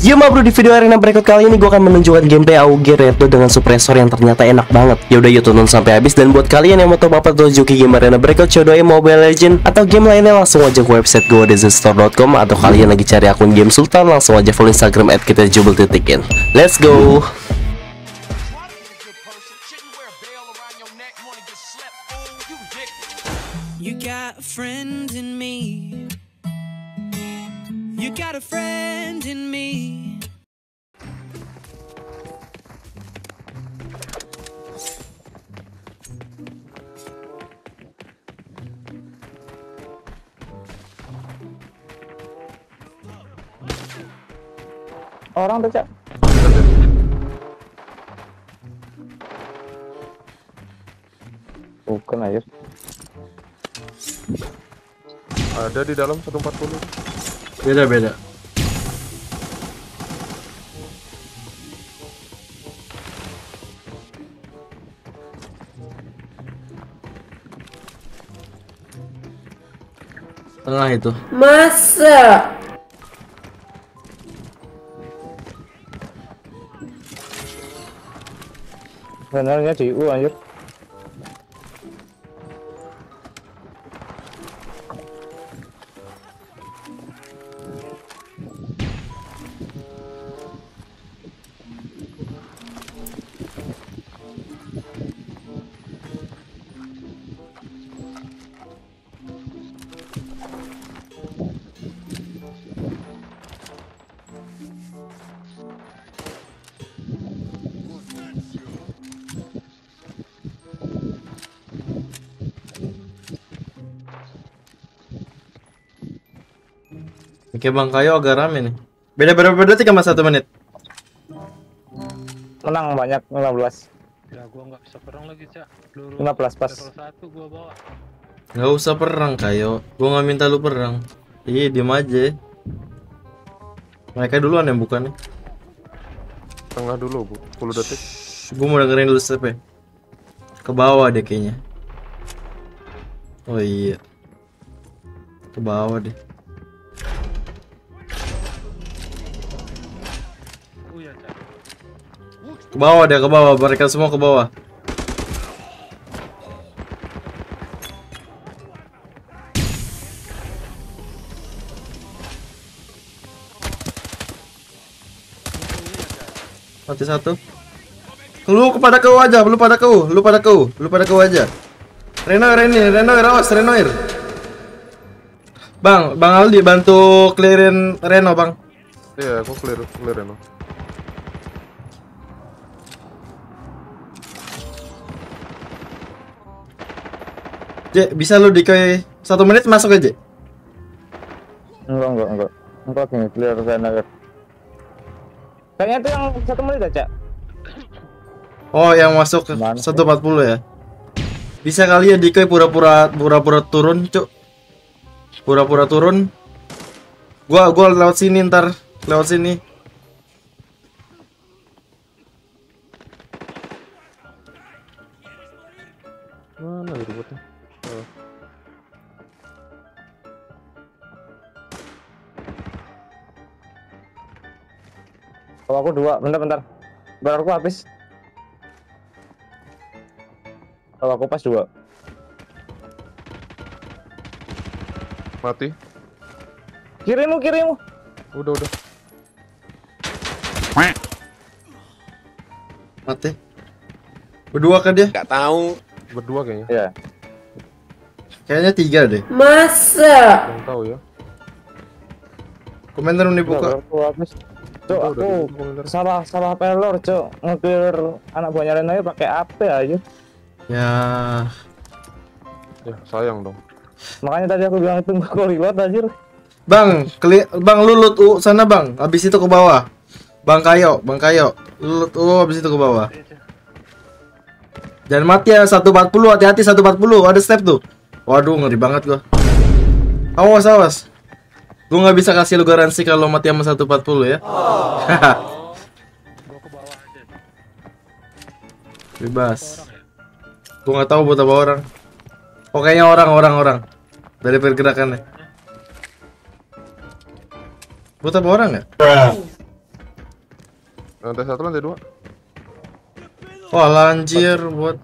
Yo ma bro di video arena berikut kali ini gue akan menunjukkan gameplay AUG Reto dengan suppressor yang ternyata enak banget. Yaudah yuk tonton sampai habis. Dan buat kalian yang mau coba apa Joki game arena berikut codoin Mobile Legend Atau game lainnya langsung aja ke website gue desistore.com Atau kalian lagi cari akun game Sultan langsung aja follow Instagram at kita jubel titikin Let's go. You got a friend in me. Orang tuh, Cak. Bukan aja. Ada di dalam 140. Beda beda. Tengah itu. Masa? Sebenarnya di U anjir. Oke Bang Kayo agak rame nih. Beda berapa detik sama satu menit? Menang banyak 15. Ya gua nggak bisa perang lagi, Cak. Peluru 15 pas. 1 gua bawa. Nggak usah perang Kayo. Gua nggak minta lu perang. Iya diem aja. Mereka duluan yang bukan nih. Tengah dulu, Bu. 10 detik. Gue mau dengerin dulu step ya. Ke bawah deh kayaknya. Oh iya. Ke bawah deh. Ke bawah deh, ke bawah. Mereka semua ke bawah. Mati satu. Lu kepada kau aja, lu pada kau, lu pada kau, lu pada kau aja. Reno, Reni, Reno, awas, Renoir. Bang, Bang Aldi bantu clearin Reno, Bang. Iya, aku clear, clear ya, J, bisa lu decoy satu menit masuk aja. Enggak, enggak, enggak. Enggak gini clear sana. Kayaknya itu yang satu menit aja. Oh, yang masuk Mana sih? 140 ya. Bisa kali ya decoy pura-pura pura-pura turun, Cuk. Pura-pura turun. Gua gua lewat sini ntar, lewat sini. Kalau aku dua, bentar, bentar. Baru aku habis. Kalau aku pas dua. Mati. Kirimu, kirimu. Udah, udah. Mati. Berdua kan dia? Berdua kayaknya. Ya. Kayaknya tiga deh. Masa? Yang tahu ya. Komentar nih Buka. buka. Udah, aku salah salah pelor, cuk. Ngekir anak buahnya Reno ya pakai AP aja. Ya, Ya, sayang dong. Makanya tadi aku bilang itu nggak reload anjir. Bang, keli Bang lu loot U sana, Bang. Habis itu ke bawah. Bang Kayo, Bang Kayo. Lu loot U habis itu ke bawah. Jangan mati ya 140, hati-hati 140. Ada step tuh. Waduh, ngeri banget gua. Awas, awas. Gua nggak bisa kasih lu garansi kalau mati sama 140 ya. Gua ke bawah aja. Bebas. Gua nggak tahu buat apa orang. Oh kayaknya orang orang orang dari pergerakannya. Buat apa orang ya? Lantai satu, lantai dua. Wah, lanjir buat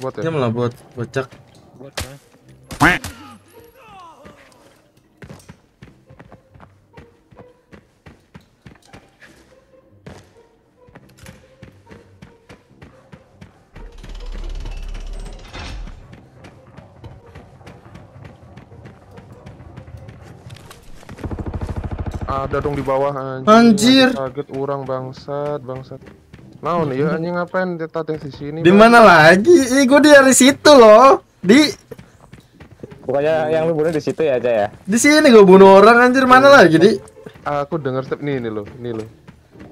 Buat ya. dia malah buat bocak. Buat kan? Ada dong di bawah anjing. Anjir. Kaget orang bangsat, bangsat. Naon ya anjing ngapain dia tadi di sini? Di Bang? mana lagi? Ih, gua dari situ loh. Di Bukannya yang lu bunuh di situ ya aja ya? di sini gua bunuh orang anjir mana lagi, Di? Aku dengar step nih ini loh, ini loh.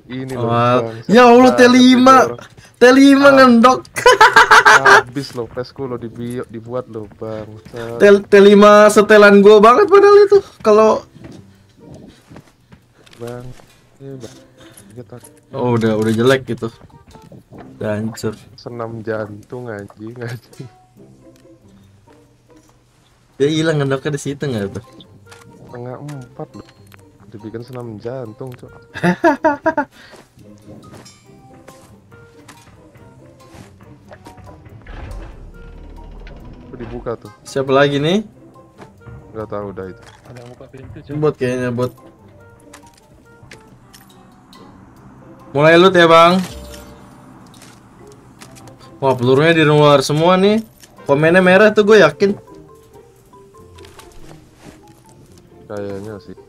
Ini loh. Wah, bangsat. ya Allah Kaget T5. ini orang. T5 ngendok. Habis loh flashku lo dibuat lo bangsat. T T5 setelan gua banget padahal itu. Kalau Bang. Oh udah udah jelek gitu. Udah hancur. senam jantung anjing anjing. Dia hilang ngendoknya di situ nggak tuh? Tengah empat loh. Dibikin senam jantung, cok. Dibuka tuh. Siapa lagi nih? Nggak tahu dah itu. Ada yang buka pintu. Bot kayaknya bot. Mulai loot ya bang. Wah pelurunya di luar semua nih. Komennya merah tuh gue yakin. Kayaknya sih.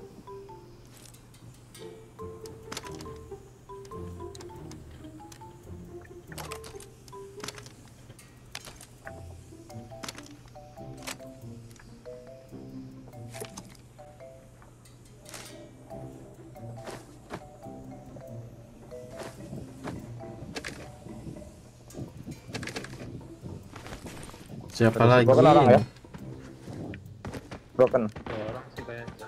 Siapa Ada lagi? broken orang ya? Broken. Orang sih kayaknya.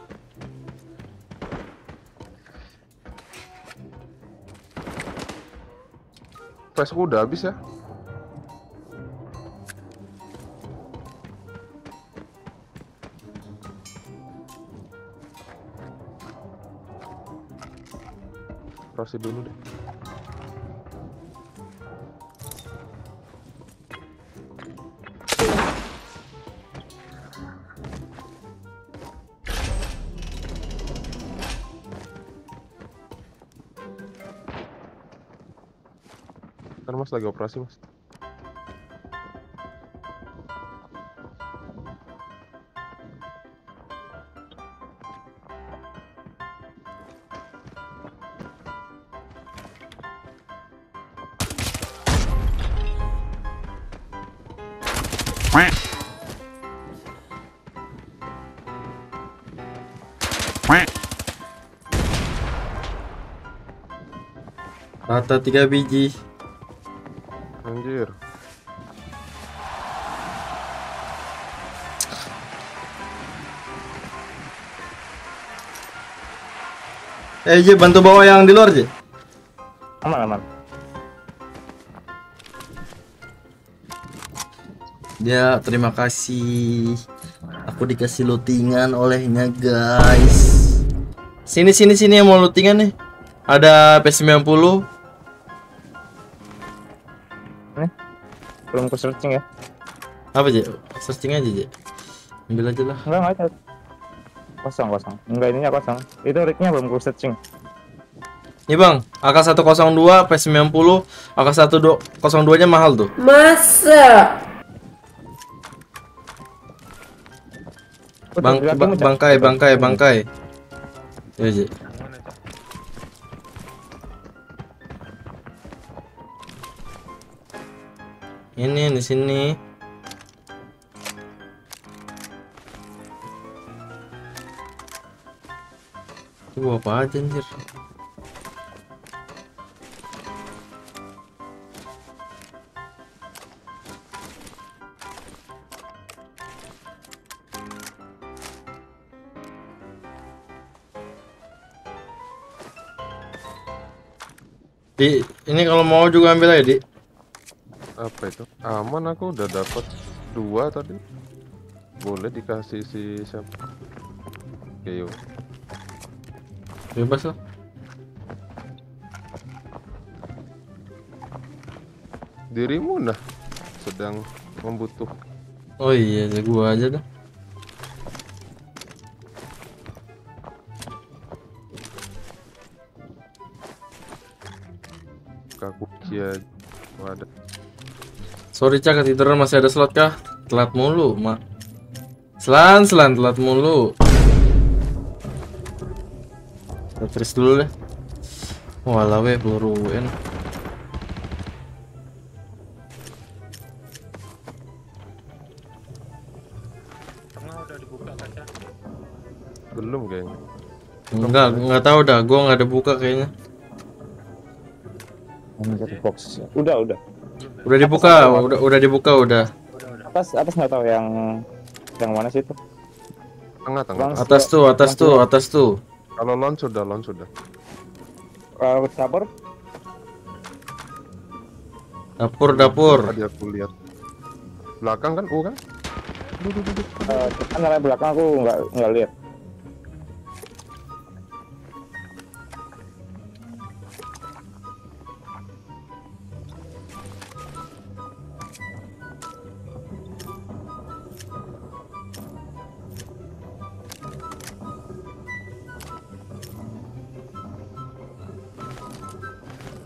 Flashku udah habis ya. Operasi dulu deh. Mas lagi operasi mas. Rata tiga biji. Anjir. Eh J bantu bawa yang di luar J. Aman aman. Ya terima kasih. Aku dikasih lootingan olehnya guys. Sini sini sini yang mau lootingan nih. Ada P90. Belum ku searching ya? Apa J? Searching aja J. Ambil aja lah. Enggak enggak. Kosong kosong. Enggak ininya kosong. Itu rignya belum ku searching. Nih bang, AK102 P90 AK102 nya mahal tuh Masa? Bang, lagi bang- ngecek. Bangkai, bangkai, bangkai Ya Ini di sini Itu apa aja anjir Di, ini kalau mau juga ambil aja, Di apa itu? Aman aku udah dapat dua tadi. Boleh dikasih si siapa? Geo bebas lah. Dirimu nah sedang membutuh. Oh iya ya gua aja dah. Sorry Cak, ketiduran masih ada slot kah? Telat mulu, mak. Selan, selan, telat mulu. Terus dulu deh. Walah weh, peluru UN. Kaca. belum kayaknya Enggak, enggak tahu dah. Gua nggak ada buka kayaknya. Box. Udah, udah. Udah dibuka, udah udah dibuka udah. Atas atas nggak tahu yang yang mana sih itu. tengah tengah. Atas tuh, atas tuh, atas tuh. kalau launch sudah launch sudah Uh, dapur Dapur, dapur. tadi aku lihat belakang kan U kan uh, kan arah belakang aku nggak nggak lihat.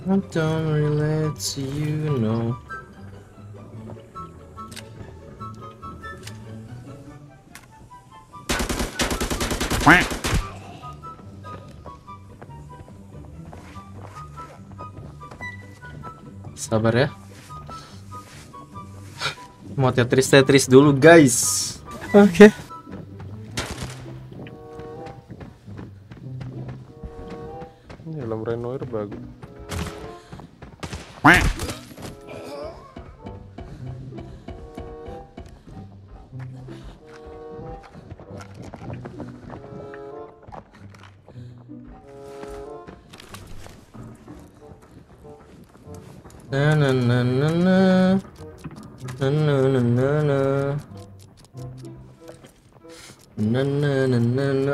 I don't relate to you, no. Sabar ya. Mau Tetris Tetris dulu guys. Oke. ini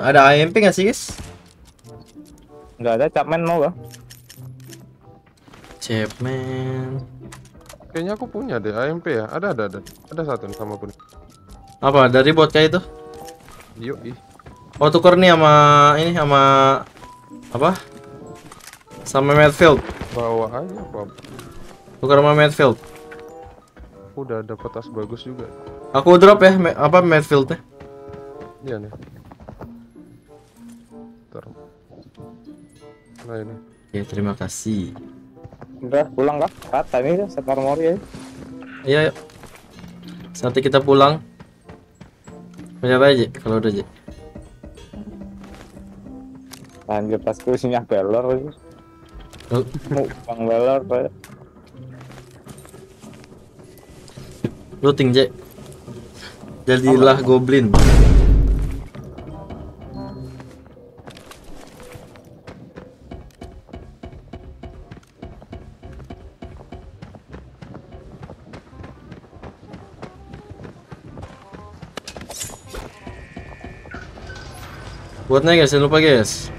Ada AMP nggak sih guys? Nggak ada Chapman mau gak? Chapman. kayaknya aku punya deh AMP ya ada ada ada ada satu nih sama pun Apa dari bot kayak itu? yuk ih Oh tuker nih sama ini sama apa? Sama Medfield. bawa aja apa Tukar sama Medfield. aku udah dapat tas bagus juga Aku drop ya me- apa Medfieldnya. iya nih ini Oke terima kasih. Udah pulang kah? Kata ini set armory ya. Iya. yuk. Saatnya kita pulang. Pencet aja kalau udah aja. Anjir tasku isinya belor lagi. Oh, Mau bang belor saya. Looting J. Jadilah goblin. Buatnya guys, jangan lupa guys.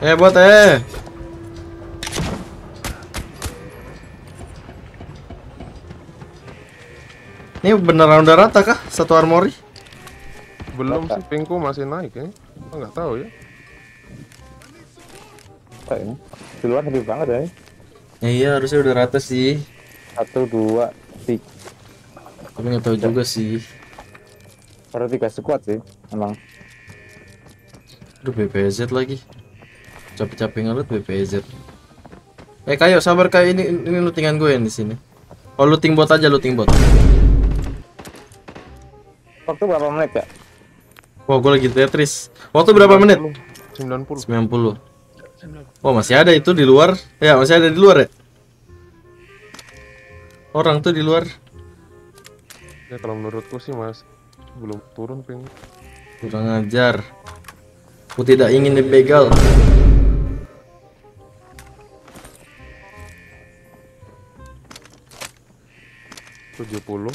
Eh buat eh. Ini beneran udah rata kah satu armory? belum Rata. sih pingku masih naik ya aku nggak tahu ya ini. Di luar lebih banget ya. Ya, iya harusnya udah rata sih. Satu dua. Tapi nggak tahu juga sih. Baru tiga squad sih. Emang. Aduh BPZ lagi. Capek-capek ngelut BPZ. Eh kayo sabar kayak ini ini lootingan gue yang di sini. Oh looting bot aja looting bot. Waktu berapa menit ya? Wah gue lagi Tetris. Waktu berapa menit? 90 90. Oh masih ada itu di luar. Ya masih ada di luar ya. Orang tuh di luar. Ya kalau menurutku sih mas belum turun ping Kurang ajar. Aku tidak ingin dibegal. tujuh puluh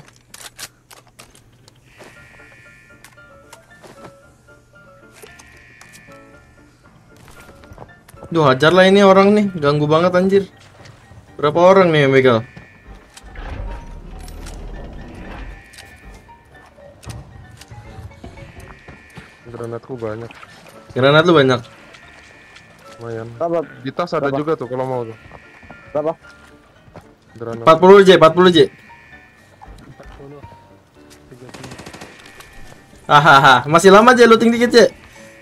Duh, hajar lah ini orang nih, ganggu banget anjir. Berapa orang nih yang begal? Granatku banyak. Granat lu banyak. Lumayan. Berapa? Di tas ada Berapa? juga tuh kalau mau tuh. Berapa? Granat. 40 J, 40 J. 40 30 Hahaha, masih lama aja looting dikit J.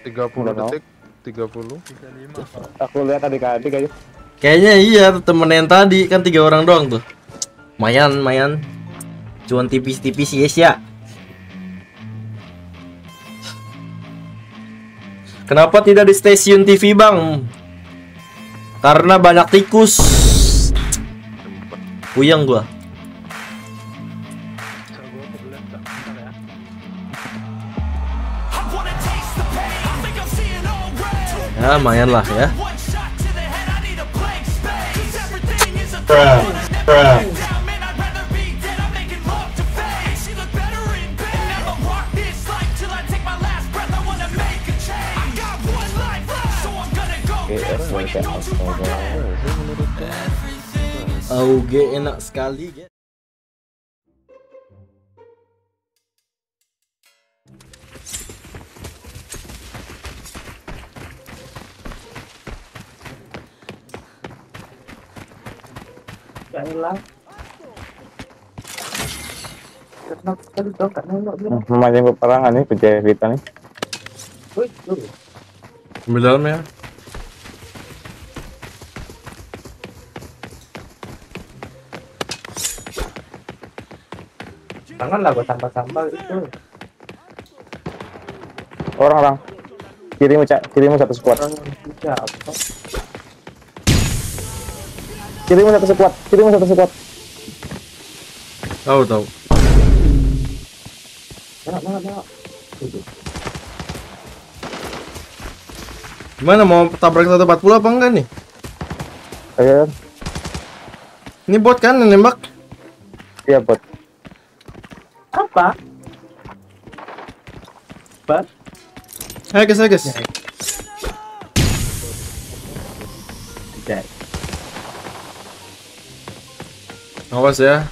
30 Nggak tahu. detik. 30. 35 Aku lihat tadi adik aja. Kayaknya iya temen yang tadi kan tiga orang doang tuh. Mayan, mayan. Cuan tipis-tipis yes ya. Kenapa tidak di stasiun TV bang? Karena banyak tikus. Puyeng gua. Ya Ya, lumayan lah ya. Oke, Auge enak sekali. Lumayan peperangan nih penjaya kita nih. Ambil dalam ya. Orang-orang. Kirimu cak, kirimu satu squad. Kirimu satu squad, kirimu satu squad. Tahu tahu. Gimana mau tabrak 140 apa enggak nih? Ayo, Ini bot kan yang nembak? iya bot. Ayo guys, ayo guys. Awas ya.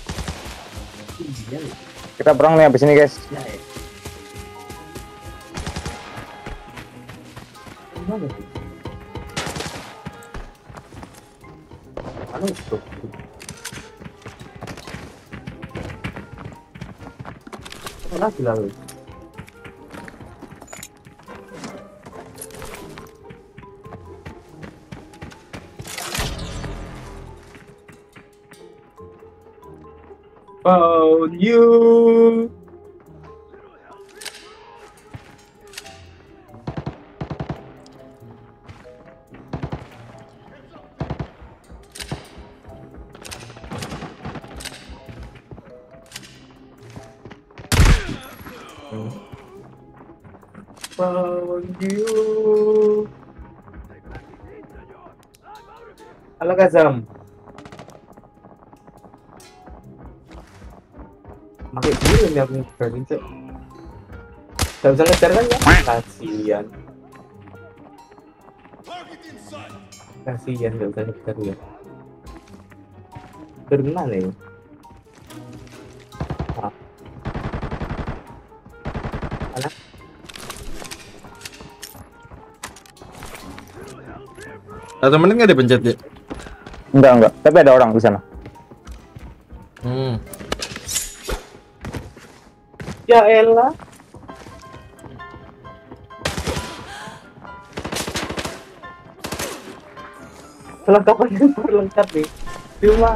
Kita perang nih habis ini guys. fácil. Oh, you. Kazam. Pakai dulu nih aku ngejarin cek. Gak bisa ngejar kan ya? Kasian. Kasian gak bisa ngejar ya. Berenang ya. Ah. Satu menit nggak dipencet ya? Enggak, enggak. Tapi ada orang di sana. Hmm. Ya elah. Perlengkapannya lengkap nih. Cuma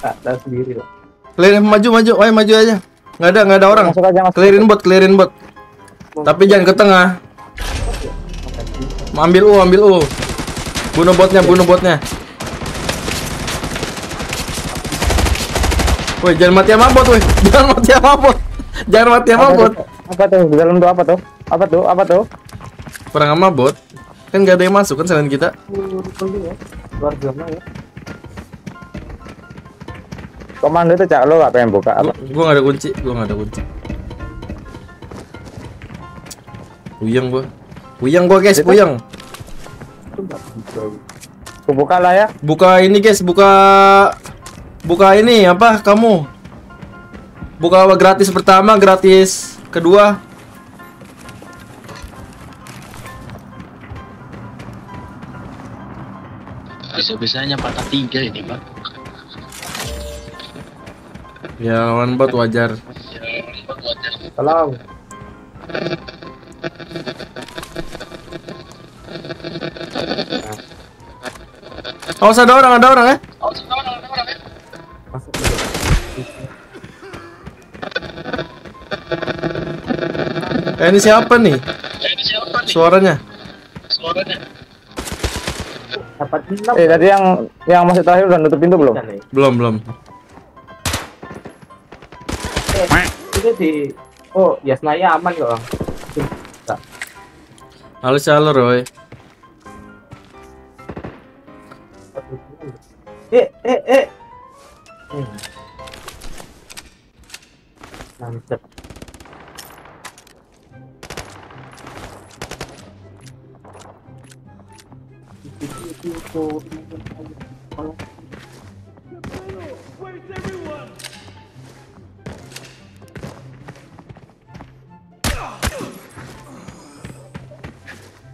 tak tahu sendiri lah. Clear maju maju, ayo maju aja. Nggak ada nggak ada orang. Masuk aja, masuk. Clearin bot, clearin bot. Tapi jangan ke tengah. Ambil U, ambil U. Bunuh botnya, bunuh botnya. Woi, jangan mati sama bot, woi. Jangan mati sama bot. Jangan mati sama bot. Apa tuh? Di dalam tuh apa tuh? Apa tuh? Apa tuh? Perang sama bot. Kan nggak ada yang masuk kan selain kita. Luar zona ya. Komando itu cak lo gak pengen buka apa? Gua nggak ada kunci, gua nggak ada kunci. Puyeng gua. Puyeng gua guys, puyeng. Itu nggak Aku buka lah ya. Buka ini guys, buka buka ini apa kamu? Buka gratis pertama, gratis kedua. Bisa-bisanya patah tiga ini, Pak. Ya lawan bot wajar. Tolong. Awas ada orang, ada orang ya. Masuk. Eh ini siapa nih? Suaranya. Dapat enam. Eh tadi yang yang masih terakhir udah nutup pintu belum? Kan, ya? Belum, belum. Eh, itu di Oh, ya Senaya aman kok, Bang. Halo halo Roy. Eh, eh, eh. Hmm. Mantep.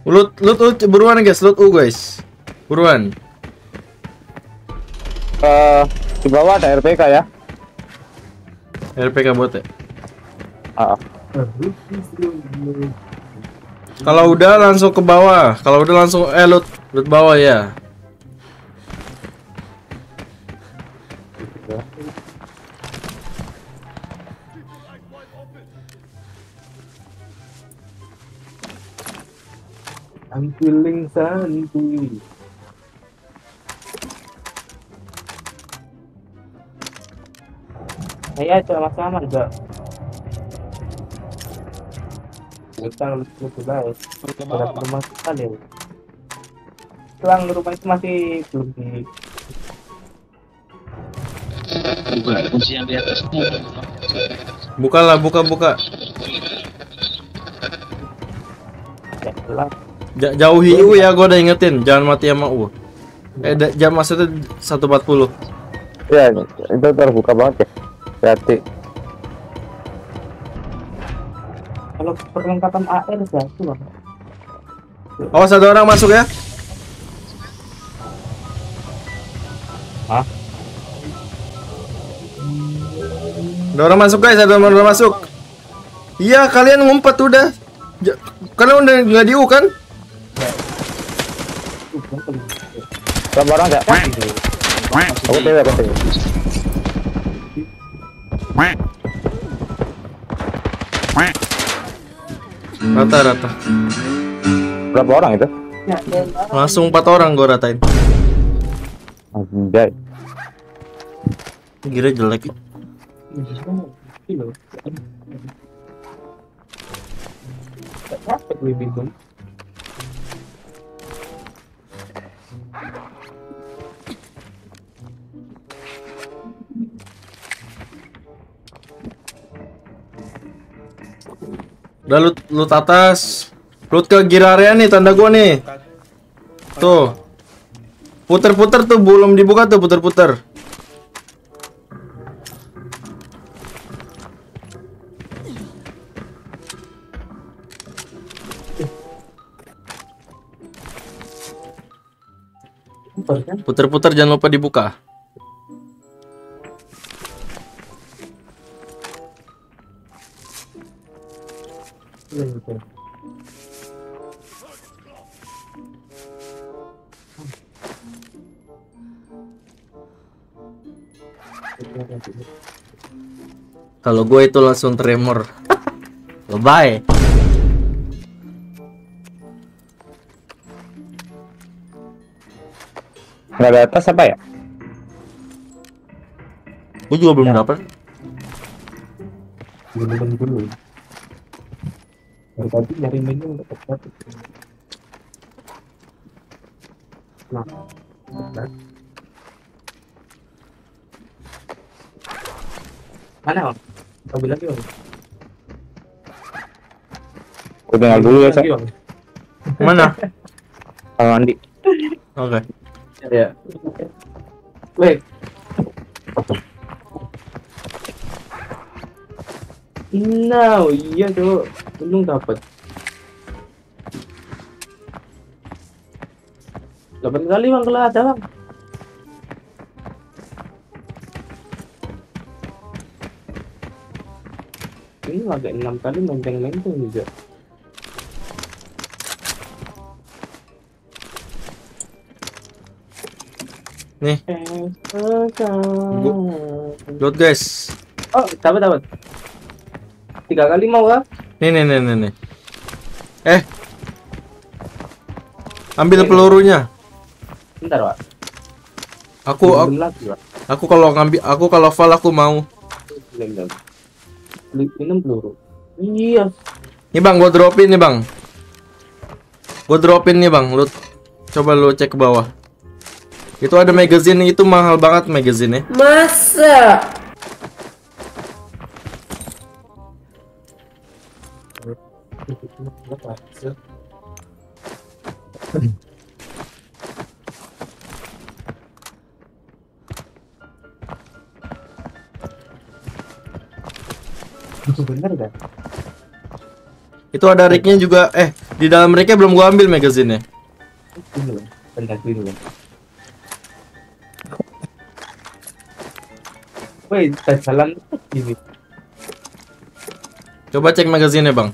Loot, loot, loot, buruan guys, loot U guys. Buruan. Eh di bawah ada RPK ya. RPK bot ya. Ah, Kalau udah langsung ke bawah. Kalau udah langsung eh loot, loot bawah ya. I'm feeling santuy. Saya cuma sama juga. Kita harus lupa guys. Ada rumah sekali. Tuang rumah itu masih belum di Buka kunci yang di. Bukalah, buka, buka. ya, jauhi U ya, gua udah ingetin, jangan mati sama U. Eh, jam maksudnya 140. ya itu terbuka banget ya. Berarti Kalau perlengkapan AR satu bang. Awas ada orang masuk ya. Hah? Ada orang masuk guys, ada orang masuk. Iya, kalian ngumpet udah. Kalian udah nggak di U kan? Berapa orang enggak? Aku TW aku TW. Rata-rata. Berapa orang itu? Langsung empat orang gua ratain. Anjay. Kira jelek. Capek gue bingung. Udah loot, loot atas. Loot ke gear area nih, tanda gua nih. Tuh. Puter-puter tuh, belum dibuka tuh, puter-puter. Puter-puter jangan lupa dibuka. Kalau gue itu langsung tremor. Lebay. Enggak ada atas apa ya? Gue juga belum dapat. Belum dulu. Dari tadi nyari menu untuk dapat. Nah. Mana bang? Ambil lagi bang. Aku tinggal dulu ya, Bang. Mana? Kalau mandi. Oke. Ya. Wait. Nah, iya tuh. Belum dapat. Delapan kali bang kalau ada bang. Agak enam kali menteng-menteng juga. Nih. Eh, Load guys. Oh, dapat dapat. Tiga kali mau kah? Nih nih nih nih. nih. Eh. Ambil pelurunya. Bentar, Pak. Aku aku, aku kalau ngambil aku kalau val aku mau. Beli minum peluru. Iya. Nih bang, gua dropin nih bang. Gua dropin nih bang. Lu coba lu cek ke bawah. Itu ada magazine itu mahal banget magazine Masa? Bener kan? Itu ada rignya juga. Eh, di dalam rignya belum gua ambil magazine Ini loh. Bentar dulu. Bang. Woi, kita jalan ini. Coba cek magazine bang.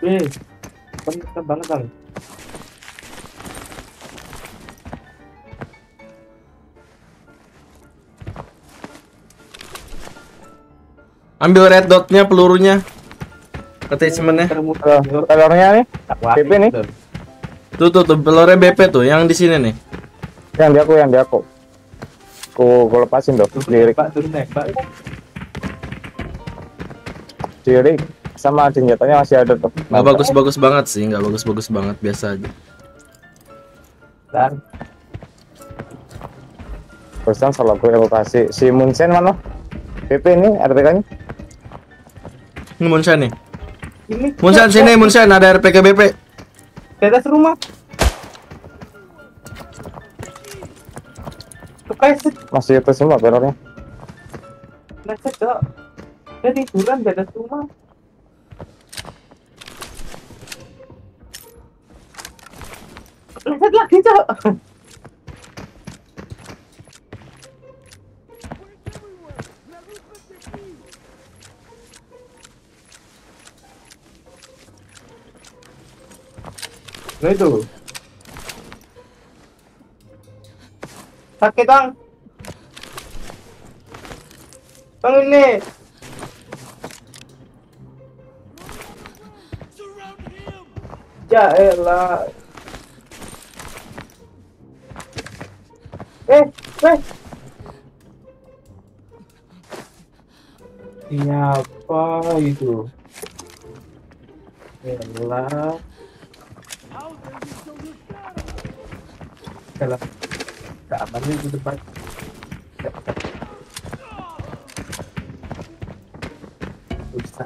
Eh, bener banget bang. Ambil red dotnya pelurunya. Attachmentnya. Telurnya nih, BP nih. Tuh tuh tuh pelurnya BP tuh yang di sini nih. yang di aku, yang di aku. Ku, ku lepasin dong, lirik, Pak turun naik pak. lirik. Sama senjatanya masih ada tuh. Bagus-bagus banget sih, nggak bagus-bagus banget biasa aja. Dan Barusan salah gue evakuasi. Si Munsen mana? PP ini RPK-nya. Ini Munsan nih. ini Munsan sini Munsan ada RPK BP. di atas rumah. Masih itu semua pelurnya. kepreset dok. Dia tiduran di atas rumah. Kepreset lagi cok. Nah itu. Sakit bang. Bang ini. Ya elah. Eh, eh. Ini apa itu? Elah. Aman nih di depan. Bisa.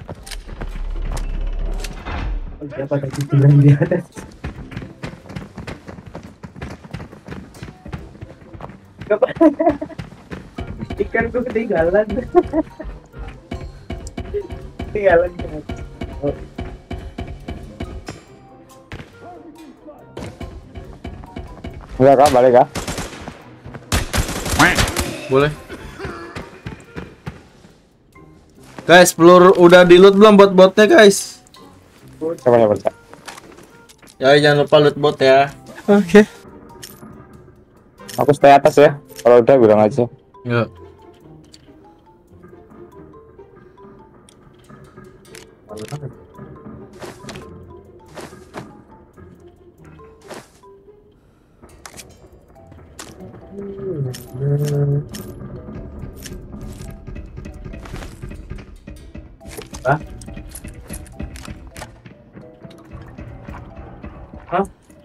Oh, dia pada tiduran di atas. Ikan gue ketinggalan. ketinggalan. Oh. Enggak kak, balik kak. Boleh. Guys, peluru udah di loot belum buat botnya guys? Coba coba cek. Ya jangan lupa loot bot ya. Oke. Aku stay atas ya. Kalau udah bilang aja. Ya.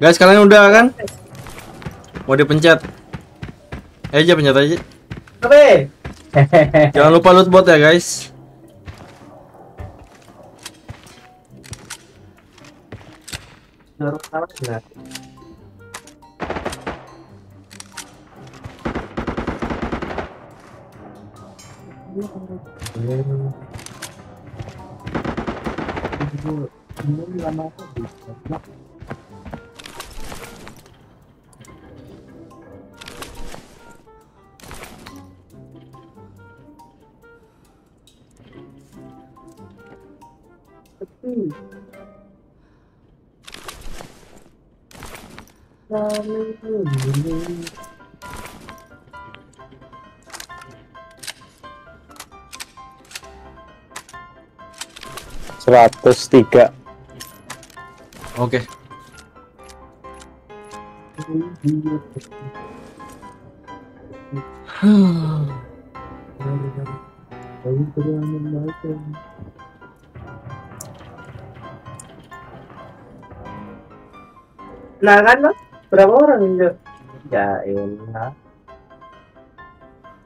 Guys, kalian udah kan? Mau dipencet? Eh, aja pencet aja. Oke. Jangan lupa loot bot ya guys. Ini lama apa bisa? Seratus tiga. Oke. Nah kan Mas? berapa orang itu? Ya elah.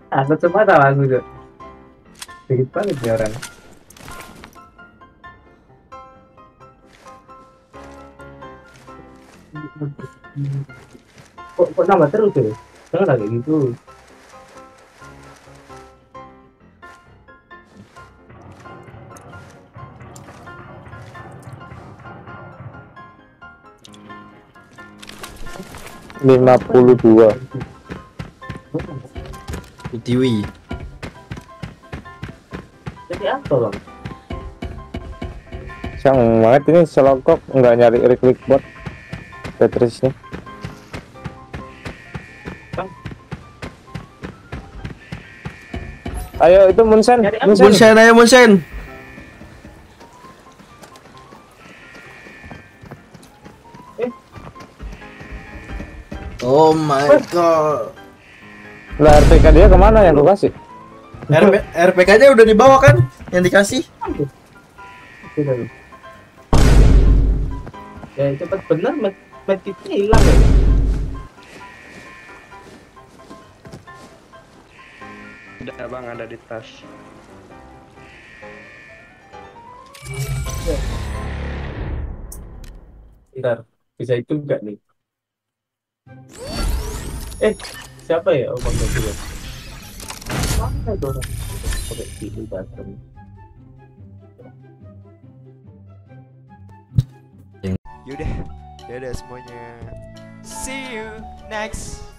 Aku cuma tahu aku tuh. Sedikit banget ya orang. Kok, kok nambah terus tuh? Jangan kayak gitu. Lima puluh dua. Utiwi. Jadi apa bang? Sayang banget ini selokok nggak nyari reclick bot. Tetrisnya. Ayo itu Munsen? Munsen. Munsen ayo Munsen. Oh my god. Lah RPK dia ke mana yang gue kasih? RP, RPK-nya udah dibawa kan? Yang dikasih? Ya cepet bener med medkitnya hilang ya. Ada bang, ada di tas. Bentar, bisa itu enggak nih? Eh, siapa ya? Oh, Bang Dodo ya. Mana itu orang? Pakai gini datang. Yaudah, dadah semuanya. See you next